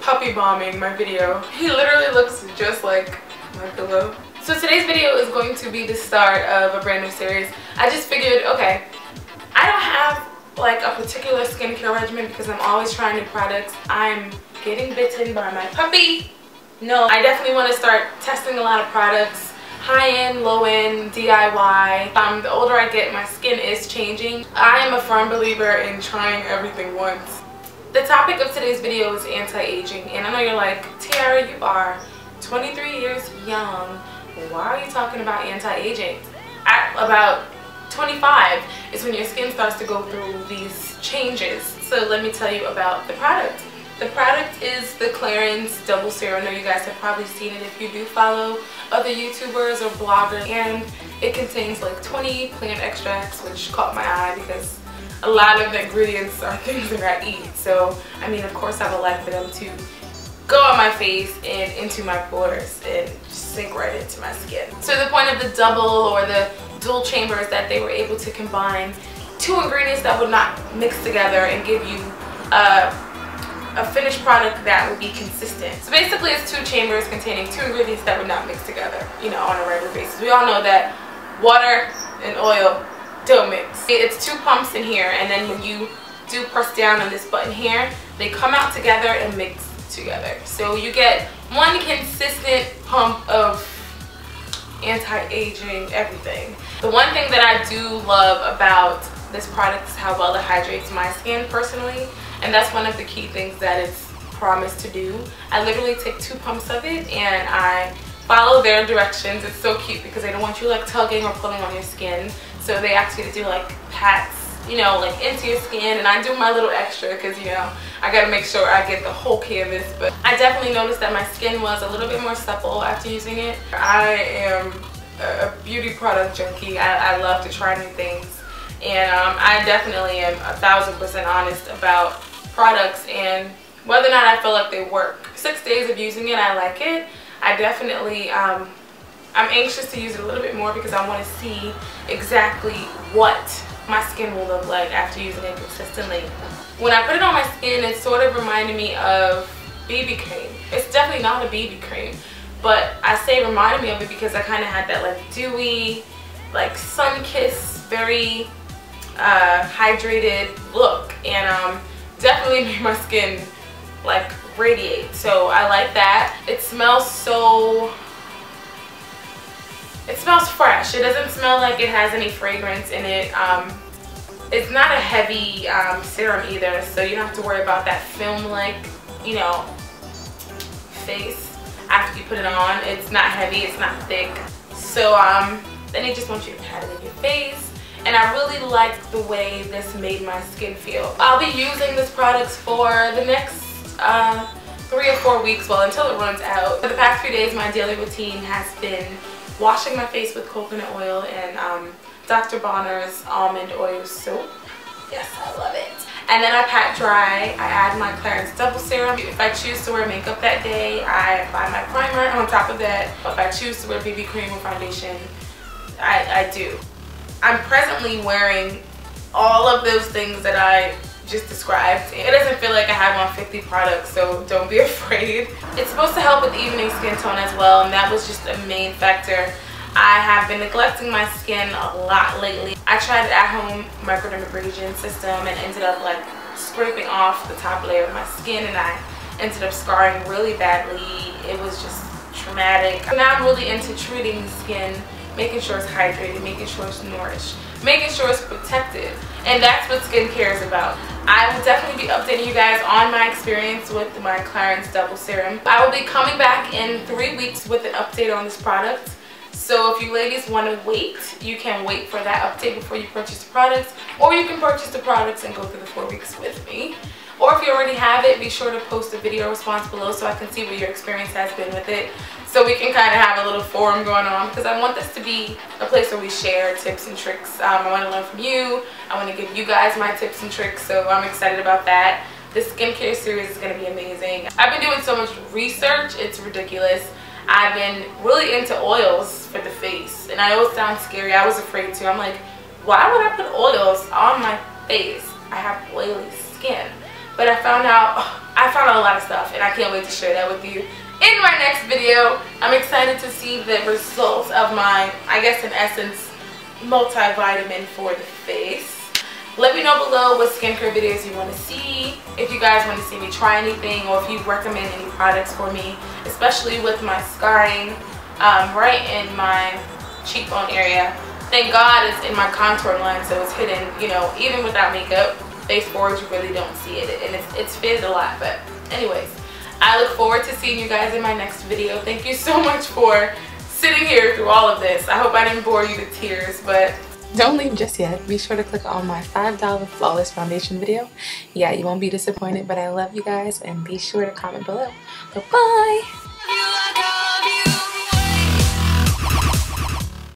puppy bombing my video. He literally looks just like my pillow. So today's video is going to be the start of a brand new series. I just figured, okay, I don't have like a particular skincare regimen because I'm always trying new products. I'm getting bitten by my puppy. No, I definitely want to start testing a lot of products high-end, low-end, DIY. Um, the older I get, my skin is changing. I am a firm believer in trying everything once. The topic of today's video is anti-aging, and I know you're like, Tiarra, you are 23 years young. Why are you talking about anti-aging? At about 25 is when your skin starts to go through these changes. So let me tell you about the product. The product is the Clarins Double Serum. I know you guys have probably seen it if you do follow other YouTubers or bloggers. And it contains like 20 plant extracts, which caught my eye because a lot of the ingredients are things that I eat. So, I mean, of course I would like for them to go on my face and into my pores and sink right into my skin. So the point of the double or the dual chamber is that they were able to combine two ingredients that would not mix together and give you a a finished product that would be consistent. So basically it's two chambers containing two ingredients that would not mix together, you know, on a regular basis. We all know that water and oil don't mix. It's two pumps in here and then when you do press down on this button here, they come out together and mix together. So you get one consistent pump of anti-aging everything. The one thing that I do love about this product is how well it hydrates my skin personally and that's one of the key things that it's promised to do. I literally take two pumps of it and I follow their directions. It's so cute because they don't want you like tugging or pulling on your skin. So they ask you to do like pats, you know, like into your skin and I do my little extra because, you know, I gotta make sure I get the whole canvas. But I definitely noticed that my skin was a little bit more supple after using it. I am a beauty product junkie. I, I love to try new things. And um, I definitely am a thousand percent honest about products and whether or not I feel like they work. Six days of using it, I like it. I definitely, um, I'm anxious to use it a little bit more because I want to see exactly what my skin will look like after using it consistently. When I put it on my skin, it sort of reminded me of BB cream. It's definitely not a BB cream, but I say reminded me of it because I kind of had that like dewy, like sun-kissed, very uh, hydrated look. And um, definitely made my skin like radiate. So I like that. It smells so, it smells fresh. It doesn't smell like it has any fragrance in it. Um, it's not a heavy um, serum either, so you don't have to worry about that film-like, you know, face after you put it on. It's not heavy, it's not thick. So um, then it just wants you to pat it in your face and I really like the way this made my skin feel. I'll be using this product for the next uh, three or four weeks, well until it runs out. For the past few days my daily routine has been washing my face with coconut oil and um, Dr. Bronner's almond oil soap. Yes, I love it. And then I pat dry. I add my Clarins Double Serum. If I choose to wear makeup that day, I apply my primer on top of that. If I choose to wear BB cream or foundation, I, I do. I'm presently wearing all of those things that I just described. It doesn't feel like I have on 50 products, so don't be afraid. It's supposed to help with evening skin tone as well, and that was just a main factor. I have been neglecting my skin a lot lately. I tried it at home microdermabrasion system and ended up like scraping off the top layer of my skin and I ended up scarring really badly. It was just traumatic. Now I'm really into treating the skin making sure it's hydrated, making sure it's nourished, making sure it's protected. And that's what skincare is about. I will definitely be updating you guys on my experience with my Clarins Double Serum. I will be coming back in three weeks with an update on this product. So if you ladies want to wait, you can wait for that update before you purchase the products. Or you can purchase the products and go through the four weeks with me. Or if you already have it, be sure to post a video response below so I can see what your experience has been with it so we can kind of have a little forum going on because I want this to be a place where we share tips and tricks. Um, I want to learn from you. I want to give you guys my tips and tricks, so I'm excited about that. This skincare series is going to be amazing. I've been doing so much research, it's ridiculous. I've been really into oils for the face, and I it sounds scary. I was afraid to. I'm like, why would I put oils on my face? I have oily skin. But I found out, I found out a lot of stuff and I can't wait to share that with you in my next video. I'm excited to see the results of my, I guess in essence, multivitamin for the face. Let me know below what skincare videos you want to see, if you guys want to see me try anything, or if you recommend any products for me, especially with my scarring um, right in my cheekbone area. Thank God it's in my contour line, so it's hidden, you know, even without makeup. Face forward, you really don't see it, and it's, it's fitted a lot, but anyways. I look forward to seeing you guys in my next video. Thank you so much for sitting here through all of this. I hope I didn't bore you to tears, but don't leave just yet. Be sure to click on my $5 Flawless Foundation video. Yeah, you won't be disappointed, but I love you guys, and be sure to comment below. Bye-bye!